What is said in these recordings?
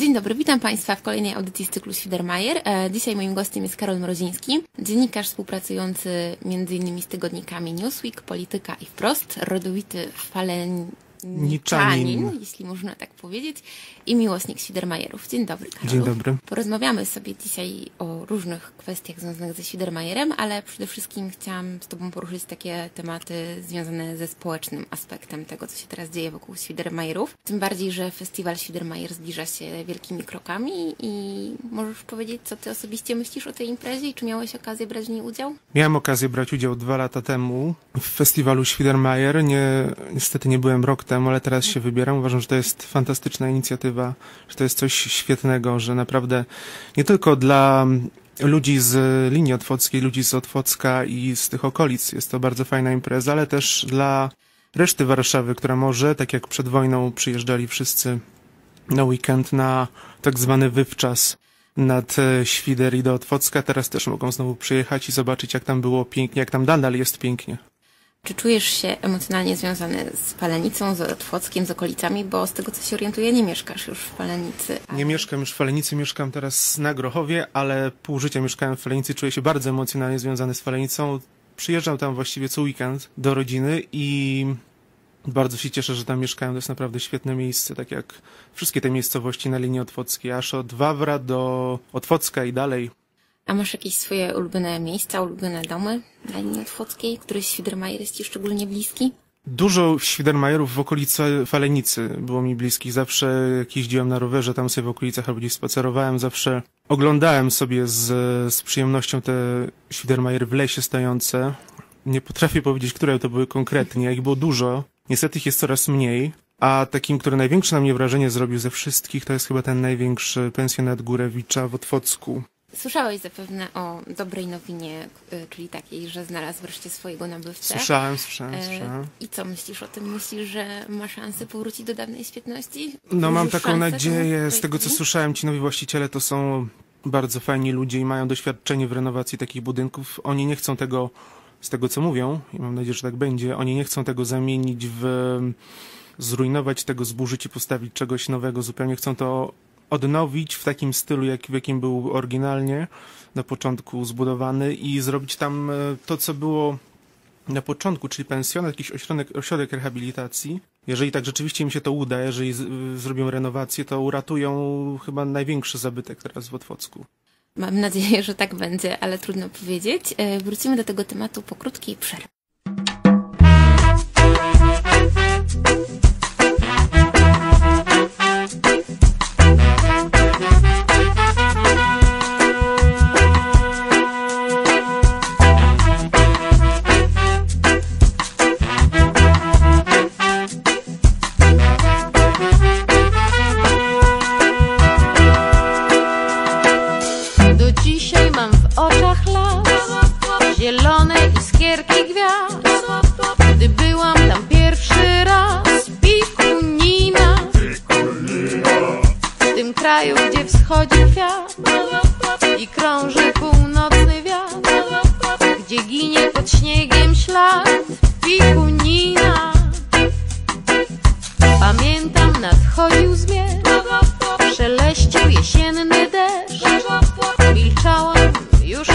Dzień dobry, witam Państwa w kolejnej audycji z cyklu Świdermajer. E, Dzisiaj moim gościem jest Karol Mroziński, dziennikarz współpracujący m.in. z tygodnikami Newsweek, Polityka i Wprost, rodowity falen... Niczanin, jeśli można tak powiedzieć, i miłośnik Świdermajerów. Dzień dobry, Karol. Dzień dobry. Porozmawiamy sobie dzisiaj o różnych kwestiach związanych ze Świdermajerem, ale przede wszystkim chciałam z Tobą poruszyć takie tematy związane ze społecznym aspektem tego, co się teraz dzieje wokół Świdermajerów. Tym bardziej, że festiwal Świdermajer zbliża się wielkimi krokami i możesz powiedzieć, co Ty osobiście myślisz o tej imprezie i czy miałeś okazję brać w niej udział? Miałem okazję brać udział dwa lata temu w festiwalu Świdermajer. Nie, niestety nie byłem rok temu, ale teraz się wybieram. Uważam, że to jest fantastyczna inicjatywa, że to jest coś świetnego, że naprawdę nie tylko dla ludzi z linii otwockiej, ludzi z Otwocka i z tych okolic jest to bardzo fajna impreza, ale też dla reszty Warszawy, która może, tak jak przed wojną przyjeżdżali wszyscy na weekend na tak zwany wywczas nad e, Świder i do Otwocka, teraz też mogą znowu przyjechać i zobaczyć, jak tam było pięknie, jak tam nadal jest pięknie. Czy czujesz się emocjonalnie związany z Palenicą, z Otwockiem, z okolicami? Bo z tego, co się orientuję, nie mieszkasz już w Palenicy. ale- Nie mieszkam już w Falenicy, mieszkam teraz na Grochowie, ale pół życia mieszkałem w Falenicy, czuję się bardzo emocjonalnie związany z Falenicą. Przyjeżdżam tam właściwie co weekend do rodziny i bardzo się cieszę, że tam mieszkałem. To jest naprawdę świetne miejsce, tak jak wszystkie te miejscowości na linii otwockiej, aż od Wawra do Otwocka i dalej. A masz jakieś swoje ulubione miejsca, ulubione domy na linii Otwockiej? Któryś Świdermajer jest Ci szczególnie bliski? Dużo świdermajerów w okolicy Falenicy było mi bliskich. Zawsze jak jeździłem na rowerze, tam sobie w okolicach albo gdzieś spacerowałem, zawsze oglądałem sobie z, z przyjemnością te świdermajery w lesie stojące. Nie potrafię powiedzieć, które to były konkretnie, ich było dużo. Niestety ich jest coraz mniej. A takim, który największe na mnie wrażenie zrobił ze wszystkich, to jest chyba ten największy pensjonat Górewicza w Otwocku. Słyszałeś zapewne o dobrej nowinie, y, czyli takiej, że znalazł wreszcie swojego nabywcę. Słyszałem, słyszałem, E, słyszałem. I co myślisz o tym? Myślisz, że ma szansę powrócić do dawnej świetności? No mam taką nadzieję, z tego co słyszałem, ci nowi właściciele to są bardzo fajni ludzie i mają doświadczenie w renowacji takich budynków. Oni nie chcą tego, z tego co mówią, i mam nadzieję, że tak będzie, oni nie chcą tego zamienić w, zrujnować tego, zburzyć i postawić czegoś nowego, zupełnie chcą to odnowić w takim stylu, jak, w jakim był oryginalnie na początku zbudowany i zrobić tam e, to, co było na początku, czyli pensjonat, jakiś ośrodek, ośrodek rehabilitacji. Jeżeli tak rzeczywiście im się to uda, jeżeli z, zrobią renowację, to uratują chyba największy zabytek teraz w Otwocku. Mam nadzieję, że tak będzie, ale trudno powiedzieć. E, Wrócimy do tego tematu po krótkiej przerwie. Już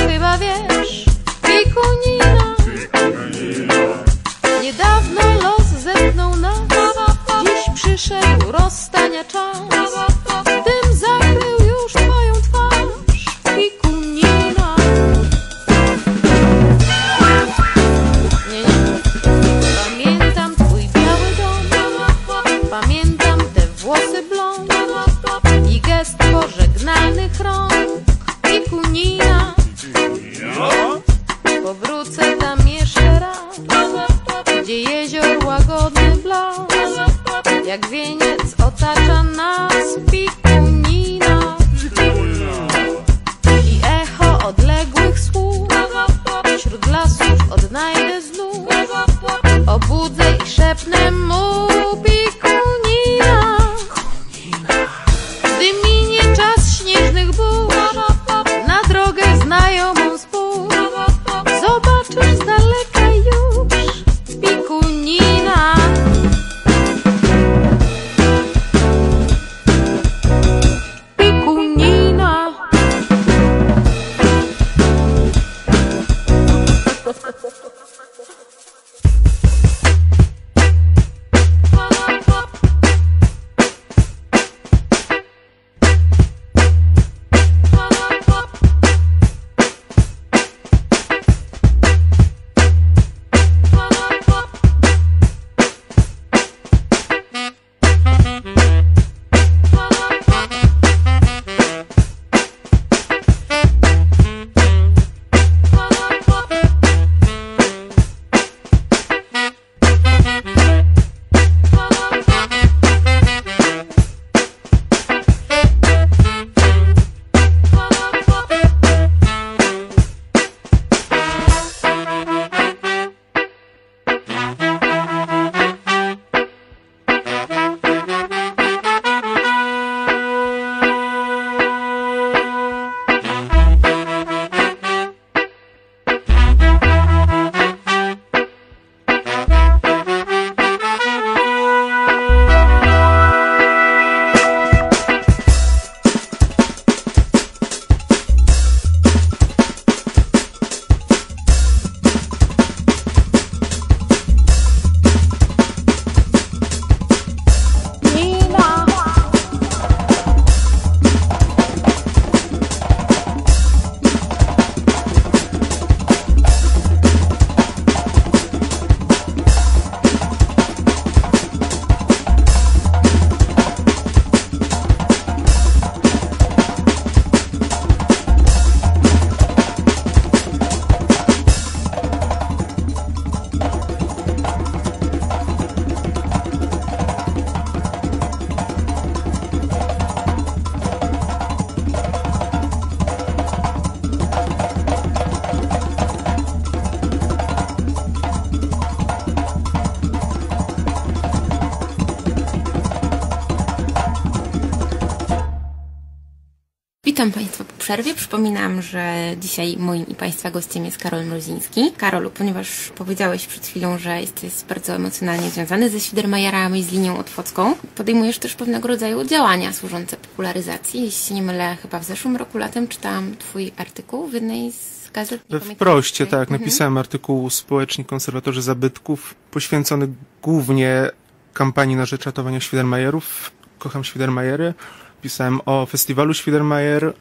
przerwie. Przypominam, że dzisiaj moim i Państwa gościem jest Karol Mroziński. Karolu, ponieważ powiedziałeś przed chwilą, że jesteś bardzo emocjonalnie związany ze Świdermajerami, z linią otwocką, podejmujesz też pewnego rodzaju działania służące popularyzacji. Jeśli się nie mylę, chyba w zeszłym roku latem czytałam Twój artykuł w jednej z gazet. Wproście, tak. Napisałem artykuł Społeczni Konserwatorzy Zabytków, poświęcony głównie kampanii na rzecz ratowania Świdermajerów. Kocham Świdermajery. Pisałem o festiwalu Świdermajer.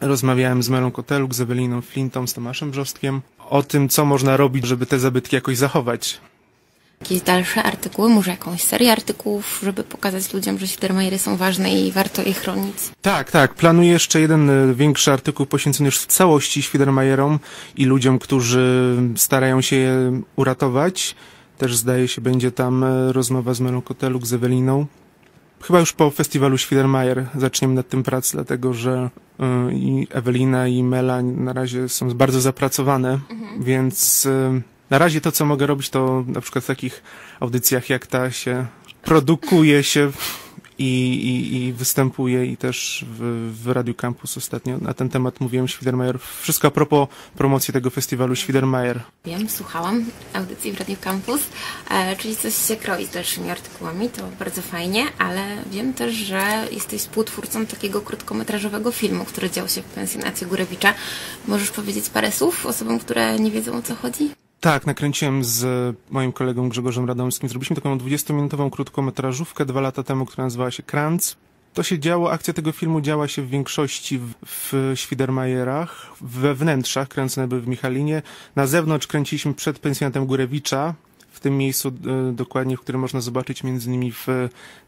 Rozmawiałem z Melą Koteluk, z Eweliną Flintą, z Tomaszem Brzostkiem o tym, co można robić, żeby te zabytki jakoś zachować. Jakieś dalsze artykuły, może jakąś serię artykułów, żeby pokazać ludziom, że Świdermajery są ważne i warto je chronić. Tak, tak. Planuję jeszcze jeden y, większy artykuł poświęcony już w całości Świdermajerom i ludziom, którzy starają się je uratować. Też zdaje się, będzie tam y, rozmowa z Melą Koteluk, z Eweliną. Chyba już po festiwalu Świdermajer zaczniemy nad tym pracę, dlatego że y, i Ewelina i Mela na razie są bardzo zapracowane, więc y, na razie to, co mogę robić, to na przykład w takich audycjach jak ta się produkuje się i, i, i występuje i też w, w Radiu Campus ostatnio na ten temat mówiłem Świdermajer. Wszystko a propos promocji tego festiwalu Świdermajer. Wiem, słuchałam audycji w Radio Campus, e, czyli coś się kroi z dalszymi artykułami, to bardzo fajnie, ale wiem też, że jesteś współtwórcą takiego krótkometrażowego filmu, który dział się w pensjonacie Górewicza. Możesz powiedzieć parę słów osobom, które nie wiedzą o co chodzi? Tak, nakręciłem z moim kolegą Grzegorzem Radomskim. Zrobiliśmy taką 20-minutową krótkometrażówkę dwa lata temu, która nazywała się Kranz. To się działo, akcja tego filmu działa się w większości w, w Świdermajerach, we wnętrzach, kręcone były w Michalinie. Na zewnątrz kręciliśmy przed pensjonatem Górewicza, w tym miejscu e, dokładnie, w którym można zobaczyć między innymi w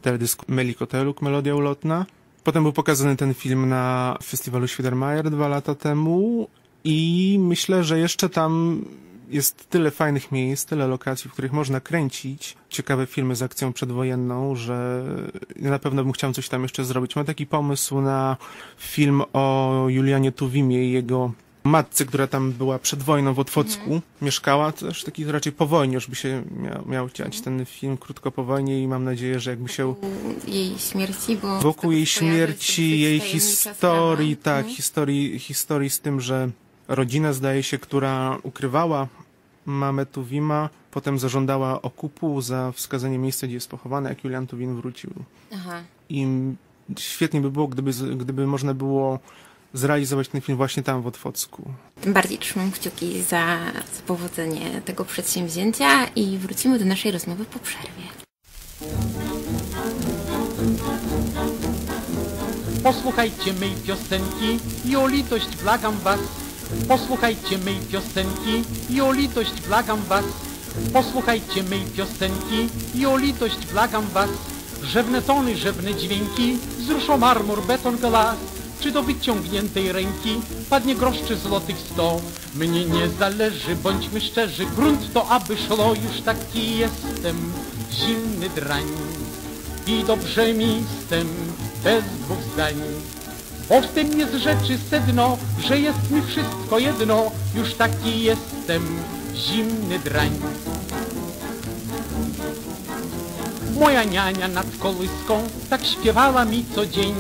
teledysku Meli Koteluk, Melodia Ulotna. Potem był pokazany ten film na festiwalu Świdermajer dwa lata temu i myślę, że jeszcze tam jest tyle fajnych miejsc, tyle lokacji, w których można kręcić ciekawe filmy z akcją przedwojenną, że na pewno bym chciał coś tam jeszcze zrobić. Mam taki pomysł na film o Julianie Tuwimie i jego matce, która tam była przed wojną w Otwocku, mieszkała, to też taki raczej po wojnie już by się miał, miał dziać ten film krótko po wojnie i mam nadzieję, że jakby się Jej śmierci, bo... wokół jej śmierci, jej historii, tak, Mhm. historii, historii z tym, że rodzina zdaje się, która ukrywała mamę Tuwima, potem zażądała okupu za wskazanie miejsca, gdzie jest pochowana, jak Julian Tuwim wrócił. Aha. I świetnie by było, gdyby, gdyby można było zrealizować ten film właśnie tam w Otwocku. Tym bardziej trzymam kciuki za, za powodzenie tego przedsięwzięcia i wrócimy do naszej rozmowy po przerwie. Posłuchajcie mej piosenki i o litość błagam was. Posłuchajcie mej piosenki i o litość błagam was. Posłuchajcie mej piosenki i o litość błagam was. Rzewne tony, rzewne dźwięki, wzruszą marmur, beton, glas. Czy do wyciągniętej ręki padnie grosz czy złotych sto? Mnie nie zależy, bądźmy szczerzy, grunt to aby szło, już taki jestem, zimny drań. I dobrze mi tym, bez dwóch zdań. Bo w tym jest rzeczy sedno, że jest mi wszystko jedno, już taki jestem, zimny drań. Moja niania nad kołyską tak śpiewała mi co dzień,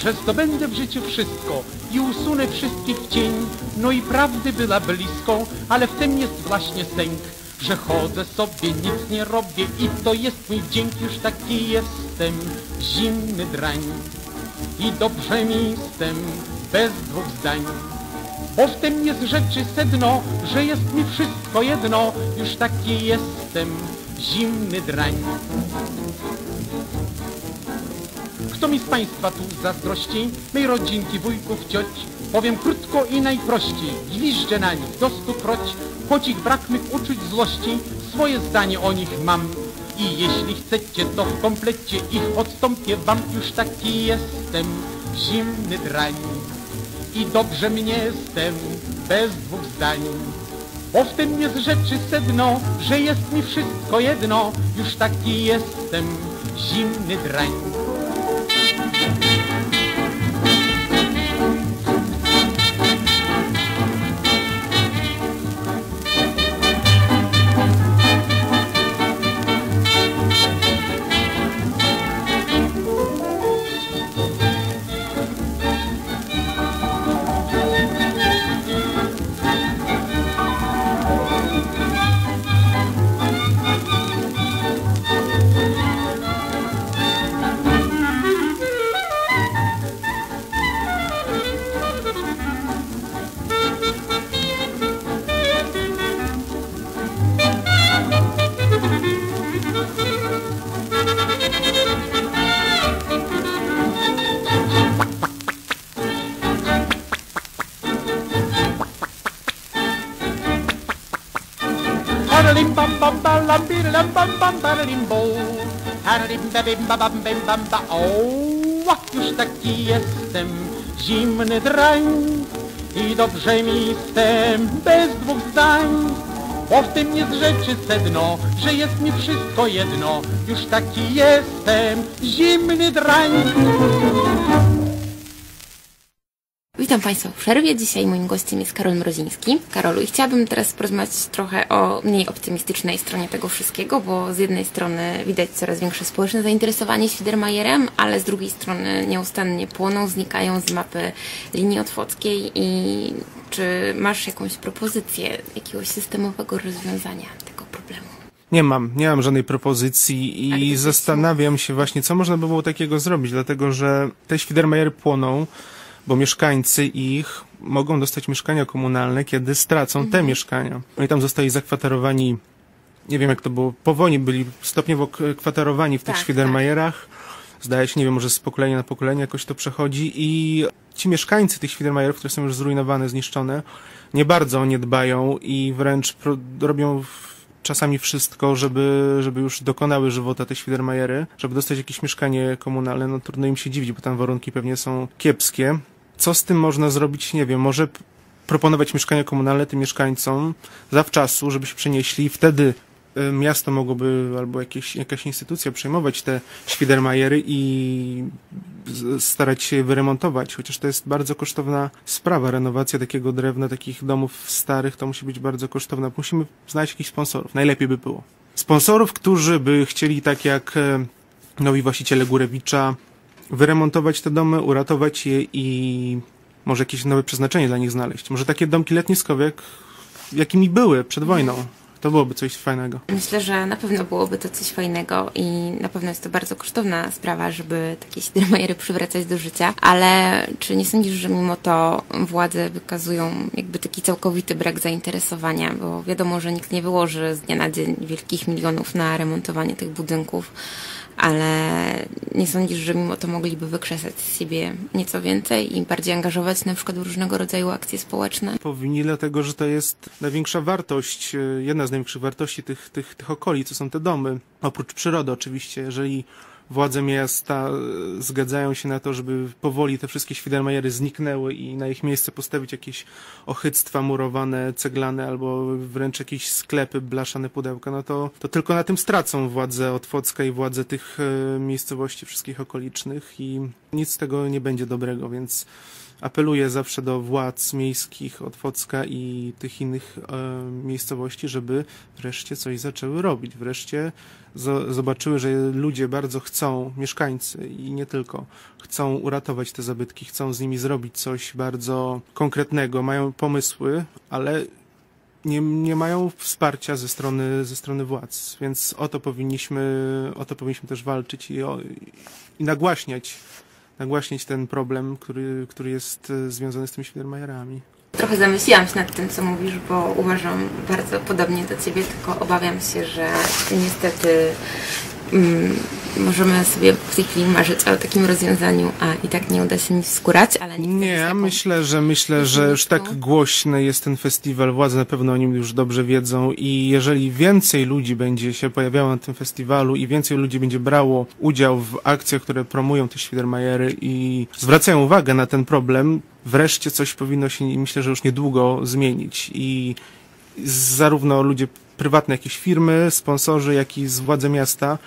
że zdobędę w życiu wszystko i usunę wszystkich cień. No i prawdy była blisko, ale w tym jest właśnie sęk, że chodzę sobie, nic nie robię i to jest mój wdzięk, już taki jestem, zimny drań. I dobrze mi z tym, bez dwóch zdań. Bo w tym jest rzeczy sedno, że jest mi wszystko jedno, już taki jestem, zimny drań. Kto mi z Państwa tu zazdrości, mej rodzinki, wujków, cioć, powiem krótko i najprościej, gwiżdżę na nich do stokroć, choć ich brak mych uczuć złości, swoje zdanie o nich mam. I jeśli chcecie, to w komplecie ich odstąpię wam, już taki jestem, zimny drań. I dobrze mnie jestem, bez dwóch zdań. Bo w tym jest rzeczy sedno, że jest mi wszystko jedno, już taki jestem, zimny drań. Bam ba. O, już taki jestem, zimny drań. I dobrze mi z tym, bez dwóch zdań. Bo w tym jest rzeczy sedno, że jest mi wszystko jedno. Już taki jestem, zimny drań. Państwa w przerwie. Dzisiaj moim gościem jest Karol Mroziński. Karolu, i chciałabym teraz porozmawiać trochę o mniej optymistycznej stronie tego wszystkiego, bo z jednej strony widać coraz większe społeczne zainteresowanie Świdermajerem, ale z drugiej strony nieustannie płoną, znikają z mapy linii otwockiej i czy masz jakąś propozycję jakiegoś systemowego rozwiązania tego problemu? Nie mam, nie mam żadnej propozycji i zastanawiam się właśnie, co można by było takiego zrobić, dlatego że te Świdermajery płoną, bo mieszkańcy ich mogą dostać mieszkania komunalne, kiedy stracą Mhm. te mieszkania. Oni tam zostali zakwaterowani, nie wiem jak to było, po wojnie byli stopniowo kwaterowani w tych Tak, Świdermajerach. Zdaje się, nie wiem, może z pokolenia na pokolenie jakoś to przechodzi i ci mieszkańcy tych Świdermajerów, które są już zrujnowane, zniszczone, nie bardzo o nie dbają i wręcz robią czasami wszystko, żeby, żeby już dokonały żywota te Świdermajery, żeby dostać jakieś mieszkanie komunalne. No trudno im się dziwić, bo tam warunki pewnie są kiepskie. Co z tym można zrobić? Nie wiem, może proponować mieszkania komunalne tym mieszkańcom zawczasu, żeby się przenieśli. Wtedy y, miasto mogłoby albo jakieś, jakaś instytucja przejmować te Świdermajery i starać się je wyremontować, chociaż to jest bardzo kosztowna sprawa. Renowacja takiego drewna, takich domów starych, to musi być bardzo kosztowna. Musimy znaleźć jakichś sponsorów. Najlepiej by było. Sponsorów, którzy by chcieli, tak jak e, nowi właściciele Górewicza, wyremontować te domy, uratować je i może jakieś nowe przeznaczenie dla nich znaleźć. Może takie domki letniskowe, jak, jakimi były przed wojną. To byłoby coś fajnego. Myślę, że na pewno byłoby to coś fajnego i na pewno jest to bardzo kosztowna sprawa, żeby takie Sidermajery przywracać do życia, ale czy nie sądzisz, że mimo to władze wykazują jakby taki całkowity brak zainteresowania, bo wiadomo, że nikt nie wyłoży z dnia na dzień wielkich milionów na remontowanie tych budynków, ale nie sądzisz, że mimo to mogliby wykrzesać z siebie nieco więcej i bardziej angażować na przykład w różnego rodzaju akcje społeczne? Powinni, dlatego że to jest największa wartość, e, jedna z największych wartości tych, tych, tych okolic, to są te domy. Oprócz przyrody oczywiście, jeżeli władze miasta e, zgadzają się na to, żeby powoli te wszystkie Świdermajery zniknęły i na ich miejsce postawić jakieś ochyctwa murowane, ceglane albo wręcz jakieś sklepy, blaszane pudełka, no to, to tylko na tym stracą władze Otwocka i władze tych e, miejscowości wszystkich okolicznych i nic z tego nie będzie dobrego, więc apeluję zawsze do władz miejskich Otwocka i tych innych e, miejscowości, żeby wreszcie coś zaczęły robić. Wreszcie zo- zobaczyły, że ludzie bardzo chcą, mieszkańcy i nie tylko, chcą uratować te zabytki, chcą z nimi zrobić coś bardzo konkretnego, mają pomysły, ale nie, nie mają wsparcia ze strony, ze strony władz, więc o to powinniśmy, o to powinniśmy też walczyć i, o, i nagłaśniać nagłaśniać ten problem, który, który jest e, związany z tymi Świdermajerami. Trochę zamyśliłam się nad tym, co mówisz, bo uważam bardzo podobnie do ciebie, tylko obawiam się, że niestety mm, możemy sobie w tej chwili marzyć o takim rozwiązaniu, a i tak nie uda się nic skórać, ale nie, Nie, ja taką- myślę, że myślę, że już tak głośny jest ten festiwal, władze na pewno o nim już dobrze wiedzą i jeżeli więcej ludzi będzie się pojawiało na tym festiwalu i więcej ludzi będzie brało udział w akcjach, które promują te Świdermajery i zwracają uwagę na ten problem, wreszcie coś powinno się, myślę, że już niedługo zmienić. I zarówno ludzie prywatne, jakieś firmy, sponsorzy, jak i z władze miasta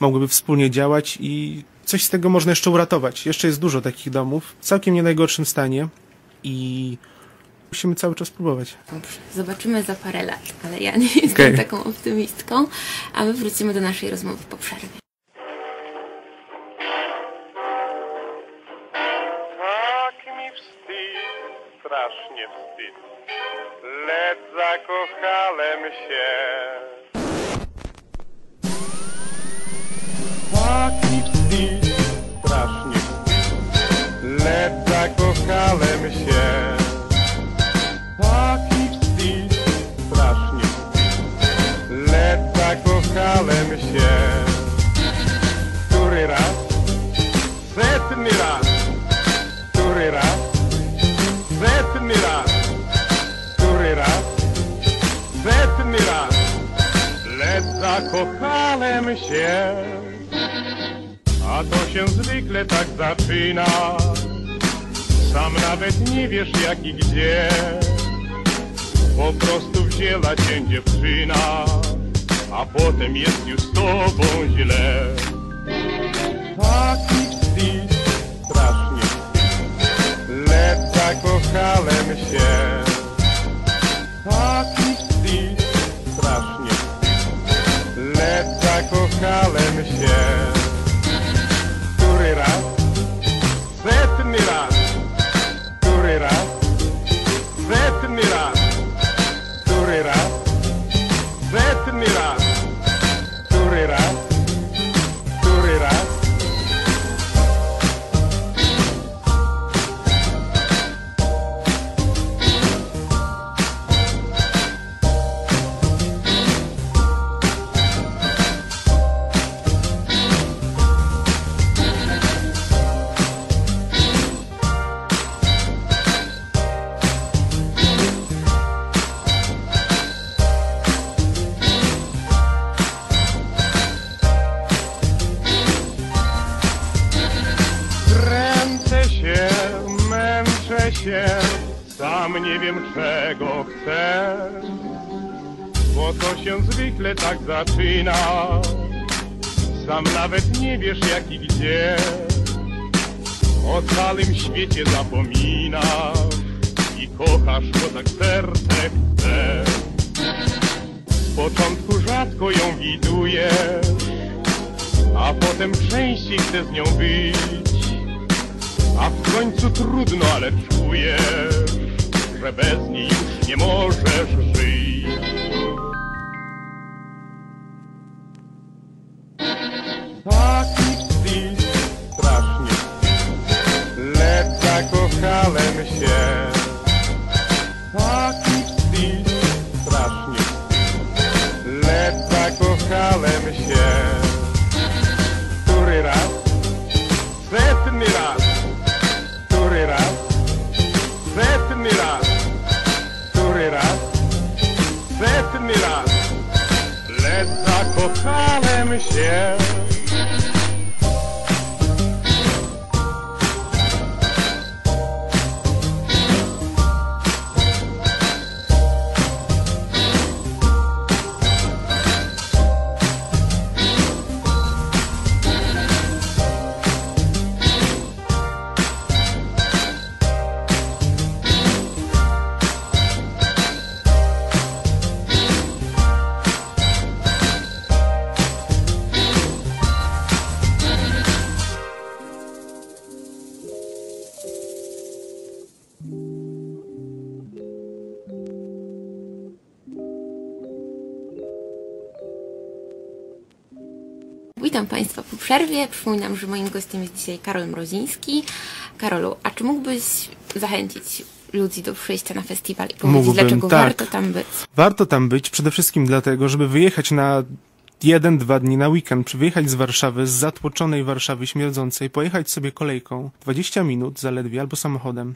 mogłyby wspólnie działać i coś z tego można jeszcze uratować. Jeszcze jest dużo takich domów w całkiem nie najgorszym stanie i musimy cały czas próbować. Dobrze, zobaczymy za parę lat, ale ja nie jestem Okej. taką optymistką, a my wrócimy do naszej rozmowy po przerwie. Tak mi wstyd, strasznie wstyd, lecz zakochałem się. Potem jest już z tobą źle. Taki wstyd, strasznie, lecz zakochałem się. Taki wstyd, strasznie, lecz zakochałem się. Który raz? Setny raz. Który raz? Setny raz. Który raz? Setny raz. Się, sam nie wiem czego chcę. Bo to się zwykle tak zaczyna, sam nawet nie wiesz jak i gdzie. O całym świecie zapominasz i kochasz, bo tak serce chce. Początku rzadko ją widujesz, a potem częściej chcę z nią być. A w końcu trudno, ale czujesz, że bez niej już nie możesz żyć. Witam Państwa po przerwie. Przypominam, że moim gościem jest dzisiaj Karol Mroziński. Karolu, a czy mógłbyś zachęcić ludzi do przyjścia na festiwal i powiedzieć, Mógłbym, dlaczego tak. warto tam być? Warto tam być przede wszystkim dlatego, żeby wyjechać na jeden, dwa dni na weekend, czy wyjechać z Warszawy, z zatłoczonej Warszawy śmierdzącej, pojechać sobie kolejką 20 minut zaledwie albo samochodem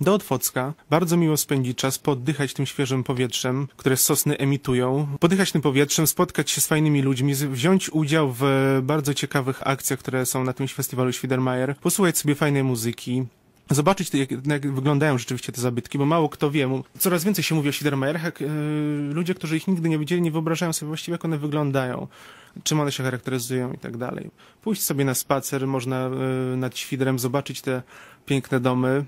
do Otwocka, bardzo miło spędzić czas, poddychać tym świeżym powietrzem, które sosny emitują, poddychać tym powietrzem, spotkać się z fajnymi ludźmi, wziąć udział w bardzo ciekawych akcjach, które są na tym festiwalu Świdermajer, posłuchać sobie fajnej muzyki, zobaczyć, jak, jak wyglądają rzeczywiście te zabytki, bo mało kto wie. Coraz więcej się mówi o Świdermajerach, jak e, ludzie, którzy ich nigdy nie widzieli, nie wyobrażają sobie właściwie, jak one wyglądają, czym one się charakteryzują i tak dalej. Pójść sobie na spacer, można e, nad Świdrem zobaczyć te piękne domy,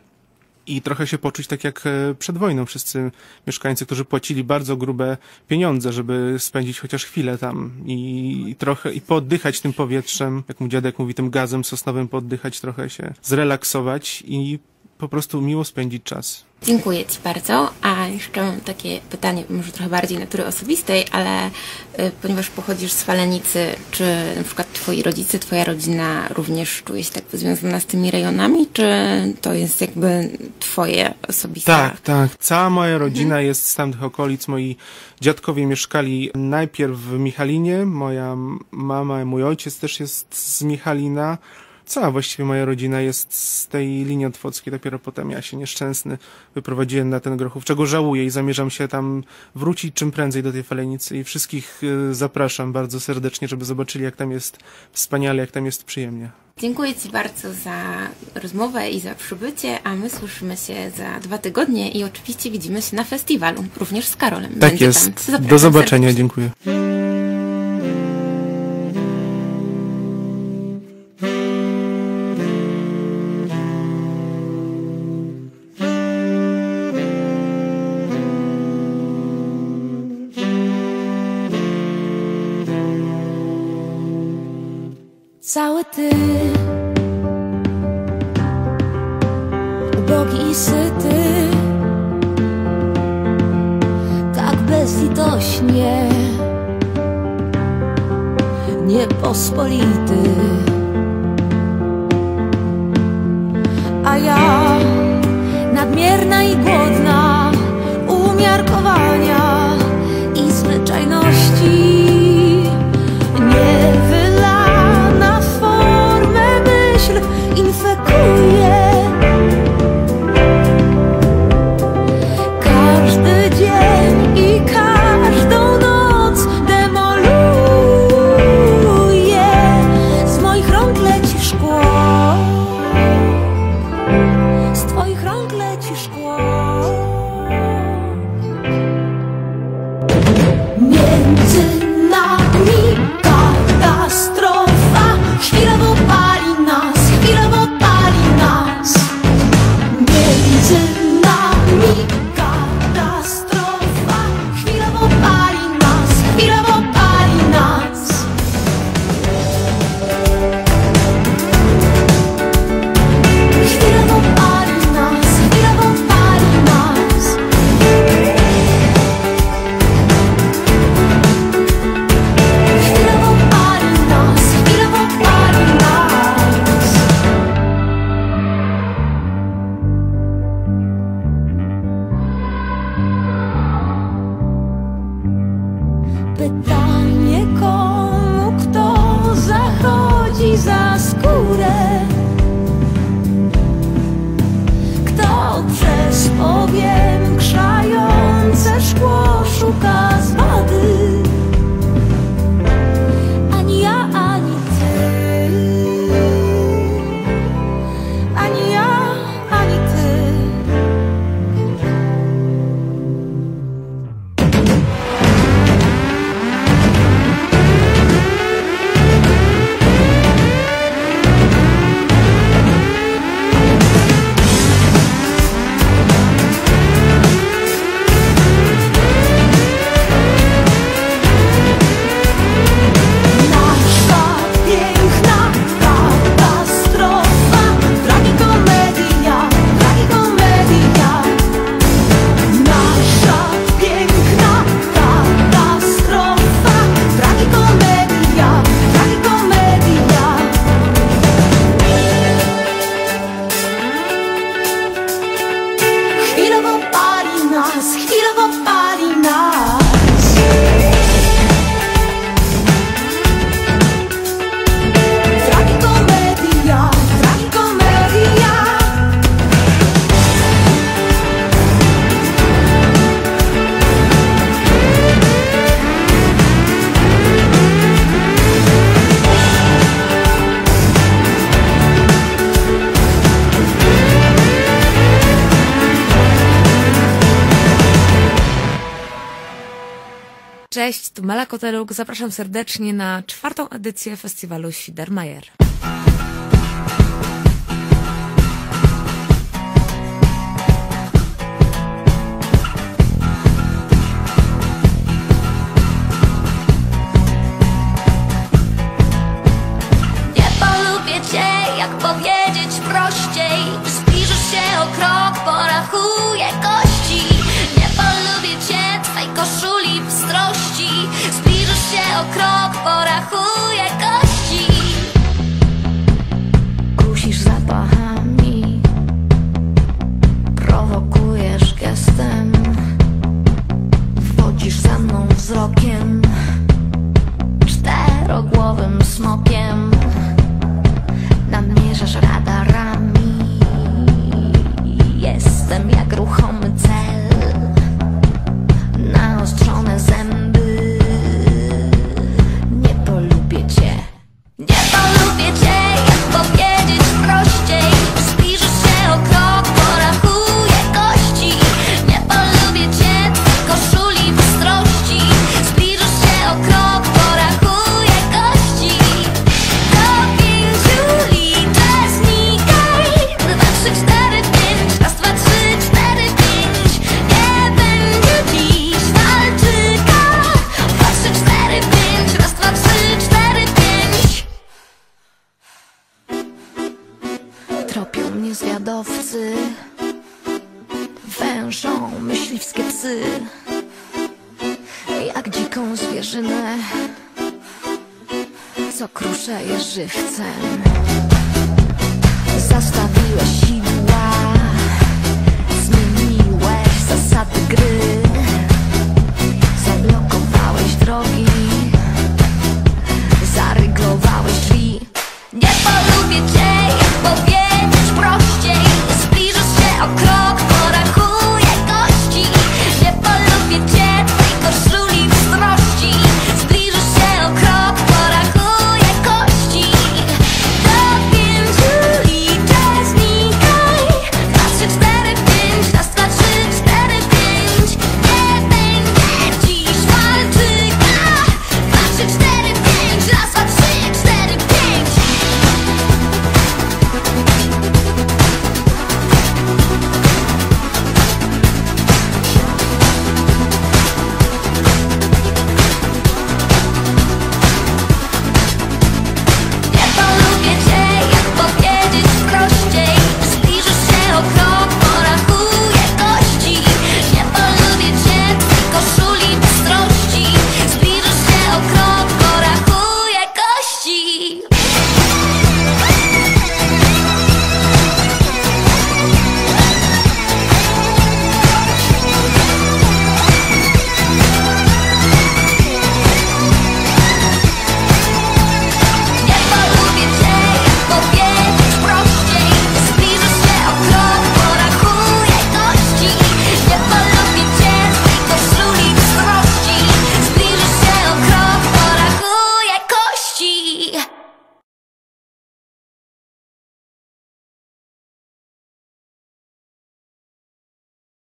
i trochę się poczuć tak jak e, przed wojną. Wszyscy mieszkańcy, którzy płacili bardzo grube pieniądze, żeby spędzić chociaż chwilę tam i, trochę i pooddychać tym powietrzem, jak mój dziadek mówi, tym gazem sosnowym pooddychać, trochę się zrelaksować i po prostu miło spędzić czas. Dziękuję Ci bardzo. A jeszcze mam takie pytanie, może trochę bardziej natury osobistej, ale y, ponieważ pochodzisz z Falenicy, czy na przykład Twoi rodzice, Twoja rodzina również czuje się tak związana z tymi rejonami, czy to jest jakby Twoje osobiste? Tak, tak. Cała moja rodzina jest z tamtych okolic. Moi dziadkowie mieszkali najpierw w Michalinie. Moja mama, mój ojciec też jest z Michalina. Cała właściwie moja rodzina jest z tej linii otwockiej. Dopiero potem ja się nieszczęsny wyprowadziłem na ten Grochów, czego żałuję i zamierzam się tam wrócić czym prędzej do tej Falenicy i wszystkich y, zapraszam bardzo serdecznie, żeby zobaczyli jak tam jest wspaniale, jak tam jest przyjemnie. Dziękuję Ci bardzo za rozmowę i za przybycie, a my słyszymy się za dwa tygodnie i oczywiście widzimy się na festiwalu, również z Karolem. Tak Będzie jest. Do zobaczenia, serdecznie. dziękuję. Cześć, tu Mela Koteluk. Zapraszam serdecznie na czwartą edycję festiwalu Świdermajer. wzrokiem Czterogłowym smokiem. co kruszę je żywcem Zastawiłeś sidła Zmieniłeś zasady gry. Zablokowałeś drogi Zaryglowałeś drzwi. Nie polubię cię